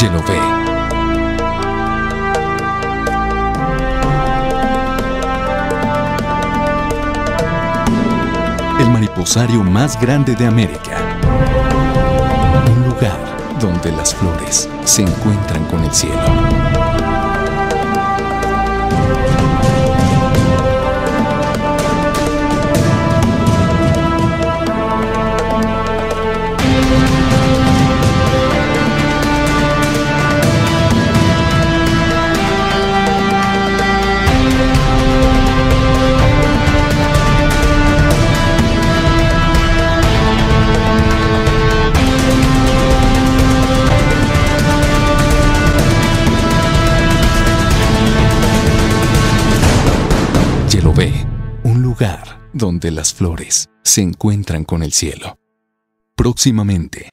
Yelové. El mariposario más grande de América. Un lugar donde las flores se encuentran con el cielo. Un lugar donde las flores se encuentran con el cielo. Próximamente